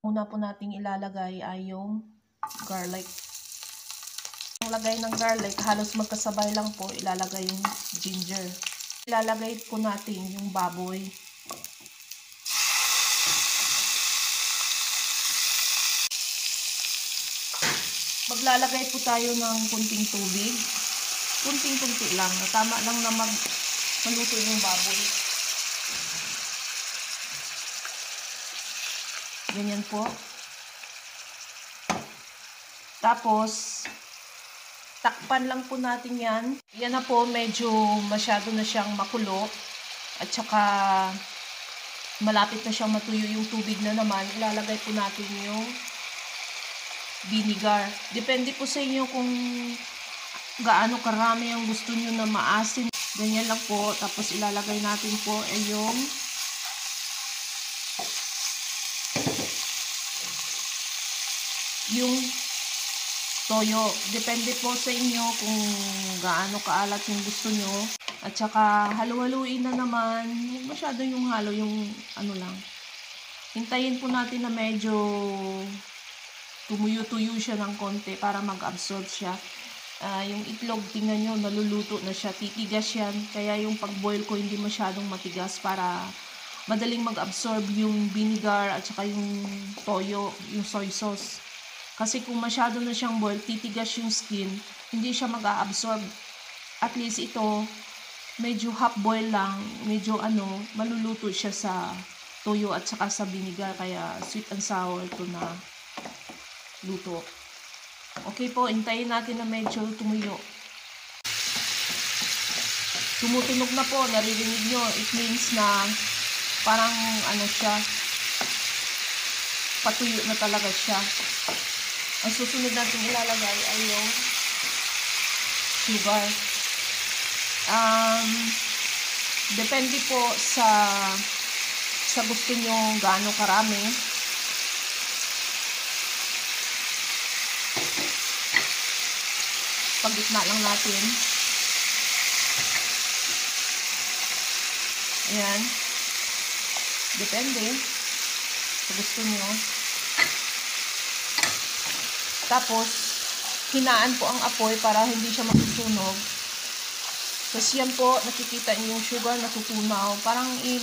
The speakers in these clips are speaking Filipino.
Una po nating ilalagay ay yung garlic. Ang lagay ng garlic, halos magkasabay lang po, ilalagay yung ginger. Ilalagay po natin yung baboy. Maglalagay po tayo ng kunting tubig. Kunting-kunti lang. Tama lang na mag maluto yung baboy. Ganyan po. Tapos, takpan lang po natin yan. Yan na po, medyo masyado na siyang makulo. At saka, malapit na siyang matuyo yung tubig na naman. Ilalagay po natin yung vinegar. Depende po sa inyo kung gaano karami ang gusto nyo na maasin. Ganyan lang po. Tapos ilalagay natin po ay yung yung toyo. Depende po sa inyo kung gaano kaalat yung gusto nyo. At saka halu-haluin na naman. Masyado yung halo, yung ano lang. Hintayin po natin na medyo tumuyo-tuyo siya ng konti para mag-absorb siya. Uh, yung itlog, tingnan nyo, naluluto na siya. Titigas yan. Kaya yung pag-boil ko hindi masyadong matigas para madaling mag-absorb yung vinegar at saka yung toyo, yung soy sauce. Kasi kung masyado na siyang boil, titigas yung skin, hindi siya mag-absorb. At least ito, medyo half boil lang, medyo ano, maluluto siya sa toyo at saka sa vinegar. Kaya sweet and sour ito na luto. Okay po, intayin natin na medyo tumuyo. Tumutunog na po, naririnig nyo. It means na parang ano siya, patuyo na talaga siya. Ang susunod natin ilalagay ay yung sugar. Um, depende po sa sa gusto nyo gaano karami. Pagitna lang natin. Ayan. Depende sa gusto nyo. Tapos, hinaan po ang apoy para hindi siya masusunog. Tapos yan po, nakikita niyo yung sugar natutunaw. Parang in,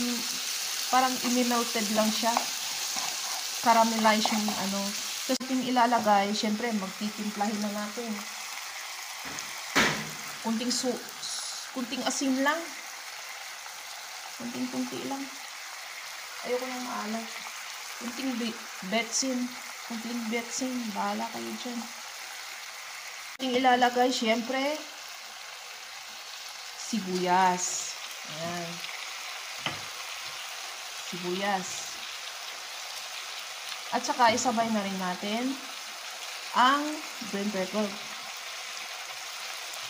parang imimelted lang siya. Caramelize yung ano. Tapos yung ilalagay, syempre magtitimplahin na natin. Kunting su kunting asin lang. Kunting-kunti lang. Ayoko nang maalat. Kunting betsin. Kunting betsin. Bahala kayo dyan. Kunting ilalagay, syempre, sibuyas. Ayan. Sibuyas. At saka isabay na rin natin ang green pepper.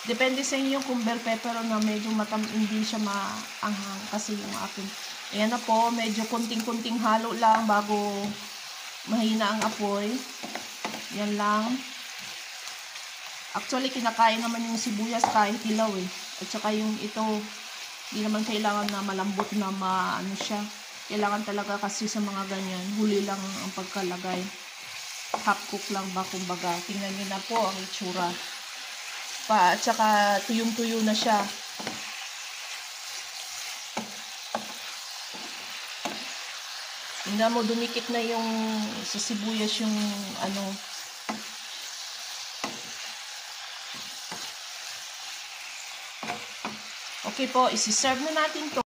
Depende sa inyo kung bell pepper na medyo matam hindi siya maanghang kasi yung akin. Ayan na po, medyo kunting-kunting halo lang bago mahina ang apoy. Yan lang. Actually, kinakain naman yung sibuyas kahit hilaw eh. At saka yung ito, hindi naman kailangan na malambot na maano siya. Kailangan talaga kasi sa mga ganyan, huli lang ang pagkalagay. Half cook lang ba kumbaga. Tingnan niyo na po ang itsura pa at saka tuyong-tuyo na siya. Tingnan mo, dumikit na yung sa sibuyas yung ano. Okay po, isi-serve na natin to.